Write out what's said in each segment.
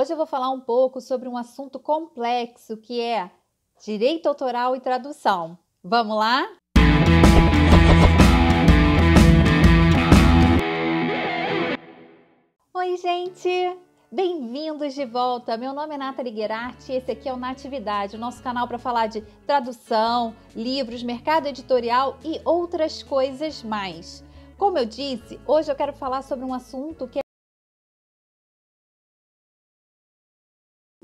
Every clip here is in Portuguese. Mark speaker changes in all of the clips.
Speaker 1: Hoje eu vou falar um pouco sobre um assunto complexo que é direito autoral e tradução. Vamos lá? Oi, gente! Bem-vindos de volta! Meu nome é Nathalie Guerarte e esse aqui é o Natividade, o nosso canal para falar de tradução, livros, mercado editorial e outras coisas mais. Como eu disse, hoje eu quero falar sobre um assunto que é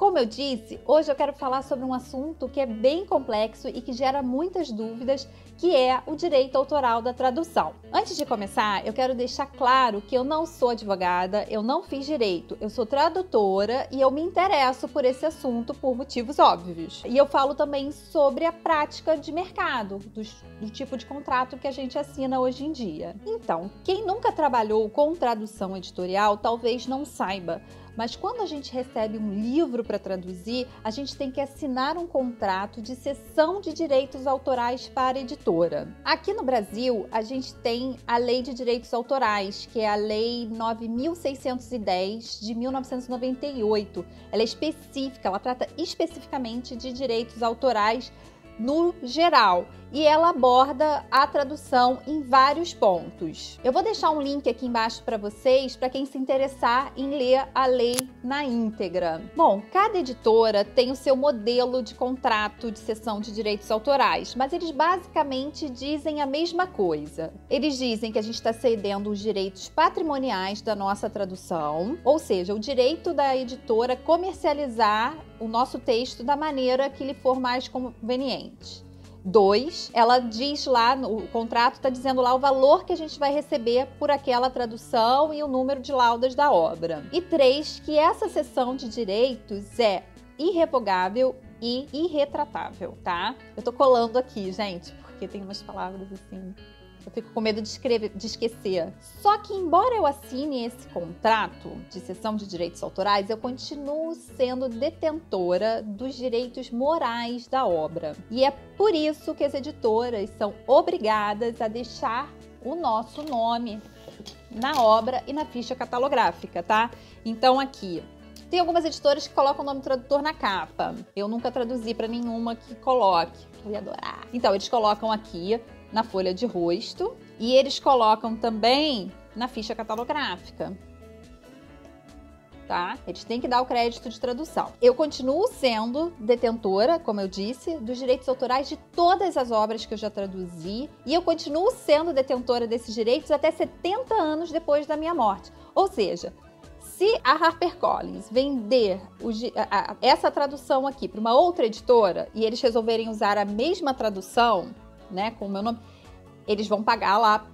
Speaker 1: Como eu disse, hoje eu quero falar sobre um assunto que é bem complexo e que gera muitas dúvidas, que é o direito autoral da tradução. Antes de começar, eu quero deixar claro que eu não sou advogada, eu não fiz direito, eu sou tradutora e eu me interesso por esse assunto por motivos óbvios. E eu falo também sobre a prática de mercado, do, do tipo de contrato que a gente assina hoje em dia. Então, quem nunca trabalhou com tradução editorial talvez não saiba, mas quando a gente recebe um livro para traduzir, a gente tem que assinar um contrato de cessão de direitos autorais para a editora. Aqui no Brasil, a gente tem a Lei de Direitos Autorais, que é a Lei 9610 de 1998. Ela é específica, ela trata especificamente de direitos autorais no geral e ela aborda a tradução em vários pontos. Eu vou deixar um link aqui embaixo para vocês, para quem se interessar em ler a lei na íntegra. Bom, cada editora tem o seu modelo de contrato de cessão de direitos autorais, mas eles basicamente dizem a mesma coisa. Eles dizem que a gente está cedendo os direitos patrimoniais da nossa tradução, ou seja, o direito da editora comercializar o nosso texto da maneira que lhe for mais conveniente. Dois, ela diz lá, o contrato está dizendo lá o valor que a gente vai receber por aquela tradução e o número de laudas da obra. E três, que essa sessão de direitos é irrevogável e irretratável, tá? Eu tô colando aqui, gente, porque tem umas palavras assim eu fico com medo de, escrever, de esquecer. Só que, embora eu assine esse contrato de cessão de direitos autorais, eu continuo sendo detentora dos direitos morais da obra. E é por isso que as editoras são obrigadas a deixar o nosso nome na obra e na ficha catalográfica, tá? Então, aqui. Tem algumas editoras que colocam o nome tradutor na capa. Eu nunca traduzi para nenhuma que coloque. Eu ia adorar. Então, eles colocam aqui na folha de rosto e eles colocam também na ficha catalográfica. Tá? Eles têm que dar o crédito de tradução. Eu continuo sendo detentora, como eu disse, dos direitos autorais de todas as obras que eu já traduzi, e eu continuo sendo detentora desses direitos até 70 anos depois da minha morte. Ou seja, se a HarperCollins vender o, a, a, essa tradução aqui para uma outra editora e eles resolverem usar a mesma tradução, né, com o meu nome, eles vão pagar lá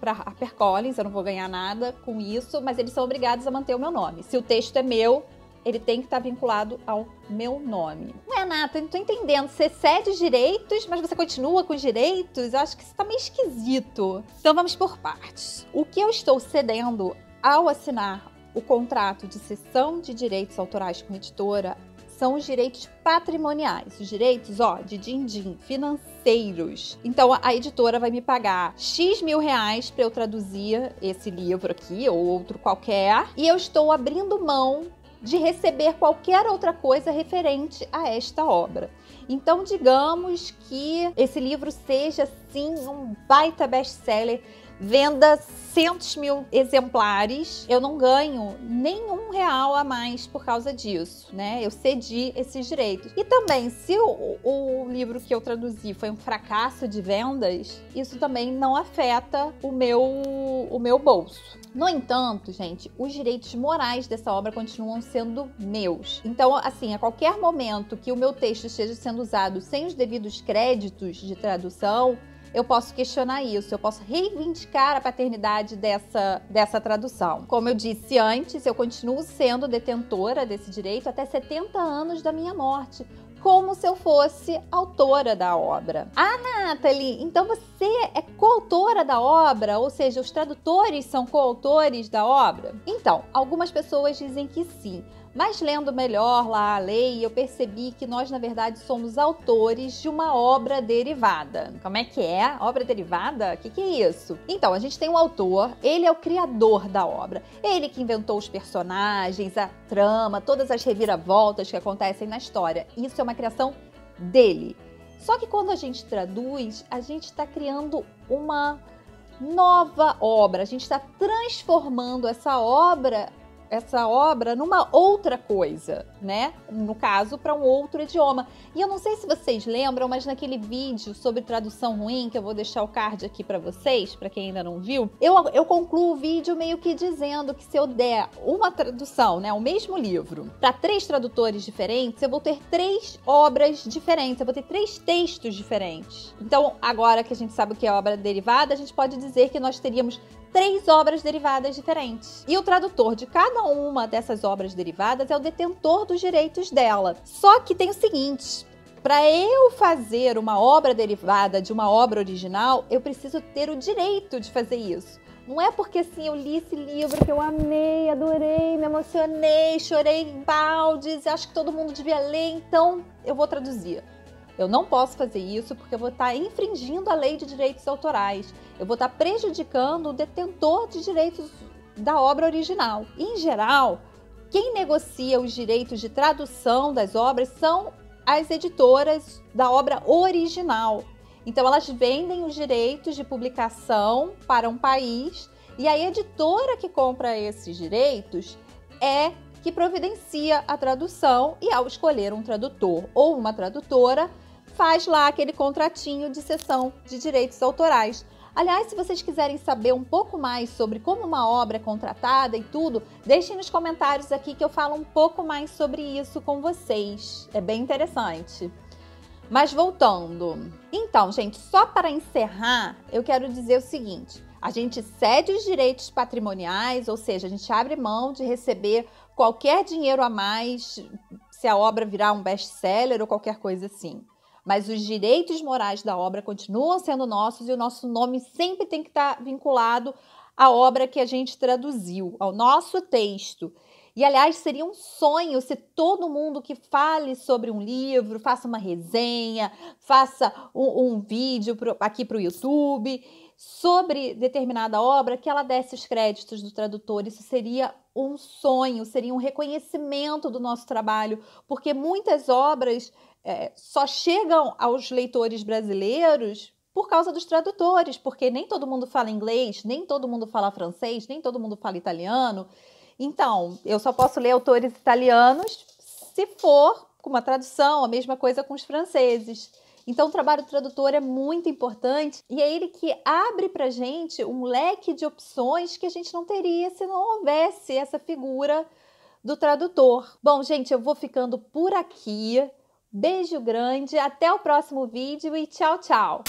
Speaker 1: para HarperCollins, eu não vou ganhar nada com isso, mas eles são obrigados a manter o meu nome. Se o texto é meu, ele tem que estar vinculado ao meu nome. Não é, Nata, eu não tô entendendo. Você cede os direitos, mas você continua com os direitos? Eu acho que isso tá meio esquisito. Então vamos por partes. O que eu estou cedendo ao assinar o contrato de cessão de direitos autorais com a editora são os direitos patrimoniais, os direitos, ó, de din-din, financeiros. Então a editora vai me pagar X mil reais para eu traduzir esse livro aqui ou outro qualquer, e eu estou abrindo mão de receber qualquer outra coisa referente a esta obra. Então, digamos que esse livro seja sim um baita best-seller venda centos mil exemplares, eu não ganho nenhum real a mais por causa disso, né? Eu cedi esses direitos. E também, se o, o livro que eu traduzi foi um fracasso de vendas, isso também não afeta o meu, o meu bolso. No entanto, gente, os direitos morais dessa obra continuam sendo meus. Então, assim, a qualquer momento que o meu texto esteja sendo usado sem os devidos créditos de tradução, eu posso questionar isso, eu posso reivindicar a paternidade dessa, dessa tradução. Como eu disse antes, eu continuo sendo detentora desse direito até 70 anos da minha morte. como se eu fosse autora da obra. Ah, Nathalie, então você é coautora da obra, ou seja, os tradutores são coautores da obra? Então, algumas pessoas dizem que sim. Mas lendo melhor lá a lei, eu percebi que nós, na verdade, somos autores de uma obra derivada. Como é que é? Obra derivada? O que, que é isso? Então, a gente tem um autor, ele é o criador da obra. Ele que inventou os personagens, a trama, todas as reviravoltas que acontecem na história. Isso é uma criação dele. Só que quando a gente traduz, a gente está criando uma nova obra, a gente está transformando essa obra essa obra numa outra coisa, né? No caso, para um outro idioma. E eu não sei se vocês lembram, mas naquele vídeo sobre tradução ruim, que eu vou deixar o card aqui para vocês, para quem ainda não viu, eu, eu concluo o vídeo meio que dizendo que se eu der uma tradução, né, o mesmo livro, para três tradutores diferentes, eu vou ter três obras diferentes, eu vou ter três textos diferentes. Então, agora que a gente sabe o que é obra derivada, a gente pode dizer que nós teríamos três obras derivadas diferentes. E o tradutor de cada uma dessas obras derivadas é o detentor dos direitos dela. Só que tem o seguinte: para eu fazer uma obra derivada de uma obra original, eu preciso ter o direito de fazer isso. Não é porque assim eu li esse livro que eu amei, adorei, me emocionei, chorei em baldes, acho que todo mundo devia ler, então eu vou traduzir. Eu não posso fazer isso porque eu vou estar infringindo a lei de direitos autorais. Eu vou estar prejudicando o detentor de direitos da obra original. Em geral, quem negocia os direitos de tradução das obras são as editoras da obra original. Então, elas vendem os direitos de publicação para um país e a editora que compra esses direitos é que providencia a tradução e, ao escolher um tradutor ou uma tradutora, faz lá aquele contratinho de cessão de direitos autorais. Aliás, se vocês quiserem saber um pouco mais sobre como uma obra é contratada e tudo, deixem nos comentários aqui que eu falo um pouco mais sobre isso com vocês. É bem interessante. Mas voltando. Então, gente, só para encerrar, eu quero dizer o seguinte: a gente cede os direitos patrimoniais, ou seja, a gente abre mão de receber qualquer dinheiro a mais se a obra virar um best-seller ou qualquer coisa assim mas os direitos morais da obra continuam sendo nossos e o nosso nome sempre tem que estar vinculado à obra que a gente traduziu, ao nosso texto. E aliás, seria um sonho se todo mundo que fale sobre um livro, faça uma resenha, faça um, um vídeo pro, aqui para o YouTube sobre determinada obra, que ela desse os créditos do tradutor. Isso seria um sonho, seria um reconhecimento do nosso trabalho, porque muitas obras é, só chegam aos leitores brasileiros por causa dos tradutores, porque nem todo mundo fala inglês, nem todo mundo fala francês, nem todo mundo fala italiano. Então, eu só posso ler autores italianos se for com uma tradução, a mesma coisa com os franceses. Então, o trabalho do tradutor é muito importante e é ele que abre para gente um leque de opções que a gente não teria se não houvesse essa figura do tradutor. Bom, gente, eu vou ficando por aqui. Beijo grande, até o próximo vídeo e tchau, tchau!